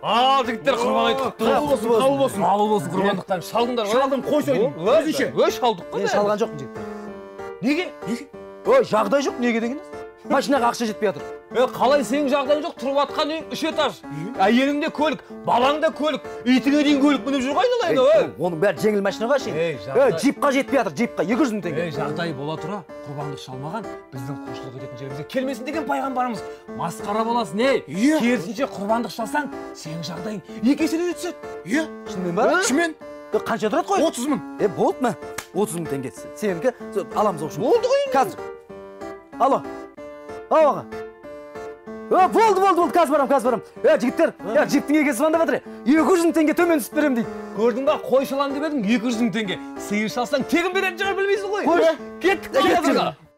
ал жігіттер құрбан айт құтты Қабыл болсын, қабыл болсын. қабыл болсын құрбандықтарың шалдыңдар ғой шалдым қой сойдым өзінше ой шалдық қой мен шалған жоқпын жігіттер. Неге? Ой жағдай жоқ неге дегеніңіз машинаға ақша жетпей жатыр е қалай сенің жағдайың жоқ? Тұрып жатқан үй үш этаж. Әйелің көлік балаң да көлік. Итіңе дейін көлік мініп жүр ғой айналайын ой. оның бәрі жеңіл машинаға шейін Ей, е джипқа жетпей жатыр джипқа екі жүз мың теңге. Ей жағдай бола тұра құрбандық шалмаған біздің құлшылық ететін жерімізге келмесін деген пайғамбарымыз. Масқара боласың ей. Керісінше құрбандық шалсаң сенің жағдайың екі еселене түседі иә шынымен ба? Шынымен? Е, қанша тұрады қой? отыз мың. Е болды ма? отыз мың теңге сенікі аламыз в общем. Болды ғой қазір. Алло. Ау аға болды болды болды қазір барамын қазір барамын е жігіттер е джиптің егесі звондап жатыр екі жүз мың теңге төмен түсіп беремін дейді. Көрдің ба қой шалам деп едің екі жүз мың теңге. Сиыр шалсаң тегін беретін шығар білмейсің ғой. Қой. кеттік.